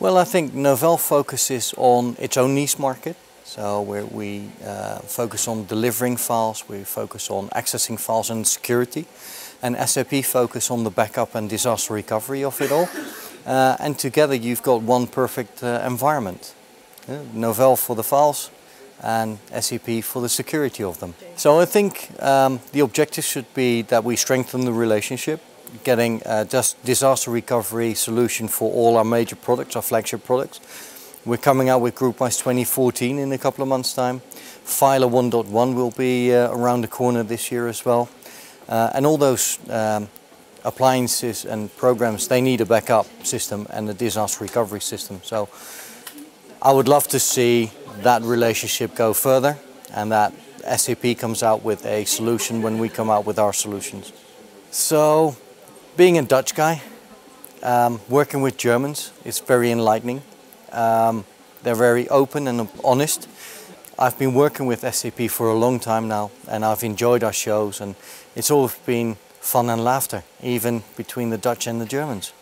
Well, I think Novell focuses on its own niche market. So where we uh, focus on delivering files, we focus on accessing files and security. And SEP focus on the backup and disaster recovery of it all. Uh, and together you've got one perfect uh, environment. Uh, Novell for the files and SEP for the security of them. So I think um, the objective should be that we strengthen the relationship getting a just disaster recovery solution for all our major products, our flagship products. We're coming out with GroupWise 2014 in a couple of months' time. Filr 1.1 will be uh, around the corner this year as well. Uh, and all those um, appliances and programs, they need a backup system and a disaster recovery system. So I would love to see that relationship go further and that SEP comes out with a solution when we come out with our solutions. So being a Dutch guy, um, working with Germans is very enlightening. Um, they're very open and honest. I've been working with SEP for a long time now and I've enjoyed our shows and it's always been fun and laughter, even between the Dutch and the Germans.